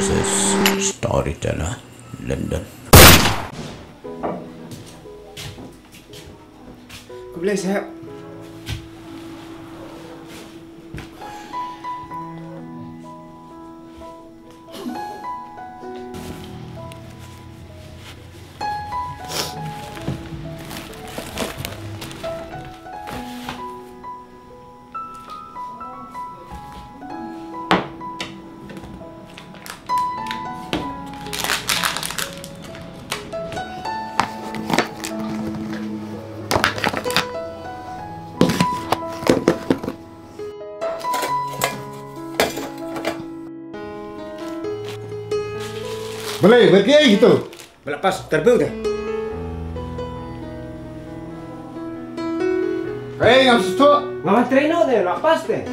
this is storyteller London. Go bless help. Boleh, pergi gitu. Melepas terbau dah Eh, ngam sustu. Mama trainer deh, lepas deh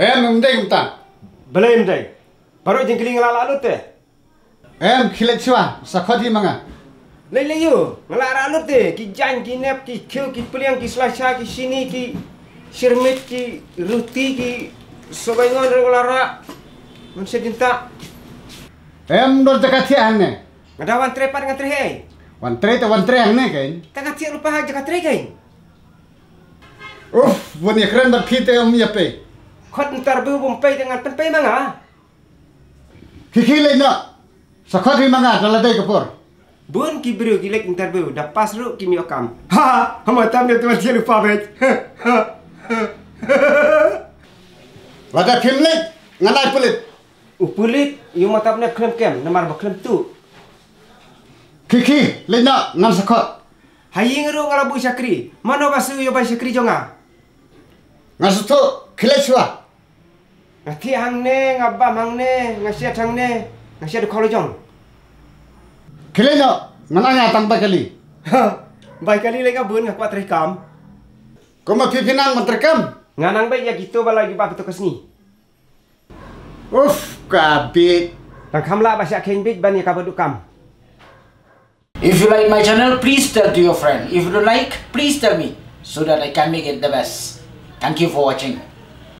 Eh, memdeng ta. Belum deh Baru jengkeling lalu teh Eh, khilet chwa, sakhati manga. Lei lei yo, ngelak ralut deh Ki jan, ki nep, ki kiu, ki peliang, ki selasa, ki sini, ki sirmit, ki ruti, ki sobengon, ngelara Manusia cinta Em dor jakati ane. Ngadawan trepat dengan trehei Wan tre te wan tre ane kain. Tengah tiap lupa aja kat trehei Uff, wani keren bat phite om yape. Kot ntar bu bumpay dengan penpay manga Kiki le na. Sakhati manga daladai kapur. Bun ki bro ki lek ntar bu dah pas ru ki miokam Ha, hama tam dia tuan dia lupa bet Lada phimle nganai pulit. Upulit, yung matap na krem kem, namar ba krem tu Kiki le na ngam sakhat. Haying ru ngalabu syakri Mana basu yo ba syakri jonga Ngasutu khilet chwa. Ngati hang ne, ngabam hang ne, ngasiat hang ne, ngasiat kolo jong. Khile na ngananya tang ba kali. Baik kali lega bun ngak kuat rekam. Koma pipinang mentrekam. Nganang baik ya gitu bala lagi bak tu kesni. Uff, kabit. Tang kamla ba syak keng bit ban ya kabadu kam. If you like my channel, please tell to your friend. If you don't like, please tell me so that I can make it the best. Thank you for watching.